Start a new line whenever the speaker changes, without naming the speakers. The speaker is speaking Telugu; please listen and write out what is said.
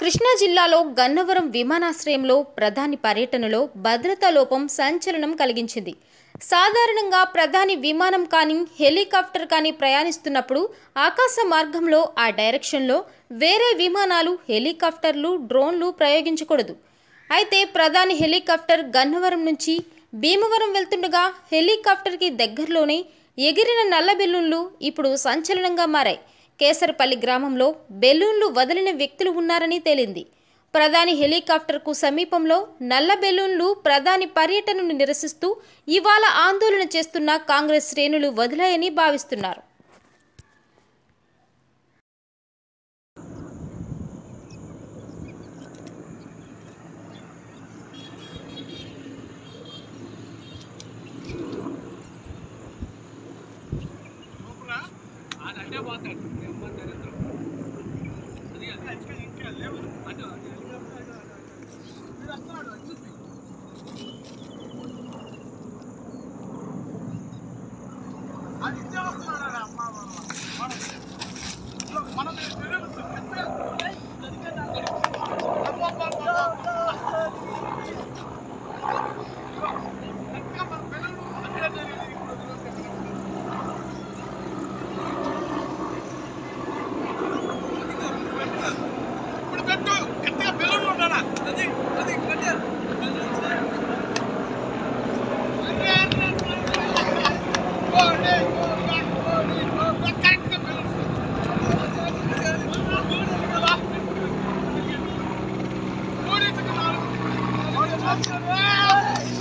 కృష్ణా జిల్లాలో గన్నవరం విమానాశ్రయంలో ప్రధాని పర్యటనలో భద్రతా లోపం సంచలనం కలిగించింది. సాధారణంగా ప్రధాని విమానం కానీ హెలికాప్టర్ కానీ ప్రయాణిస్తున్నప్పుడు ఆకాశ మార్గంలో ఆ డైరెక్షన్లో వేరే విమానాలు హెలికాప్టర్లు డ్రోన్లు ప్రయోగించకూడదు. అయితే ప్రధాని హెలికాప్టర్ గన్నవరం నుంచి భీమవరం వెళ్తుండగా హెలికాప్టర్కి దగ్గరలోనే ఎగిరిన నల్ల బెలూన్లు ఇప్పుడు సంచలనంగా మారాయి. కేసరపల్లి గ్రామంలో బెలూన్లు వదిలిన వ్యక్తులు ఉన్నారని తేలింది. ప్రధాని హెలికాప్టర్కు సమీపంలో నల్ల బెలూన్లు ప్రధాని పర్యటనను నిరసిస్తూ ఇవాళ ఆందోళన చేస్తున్న కాంగ్రెస్ శ్రేణులు వదిలాయని భావిస్తున్నారు.
ಒಳ್ಳೆ ಮಾತಾಡ್ತಾರೆ ನಮ್ಮ ನರೇಂದ್ರ ಅದು ಅದು ನಿತ್ಯ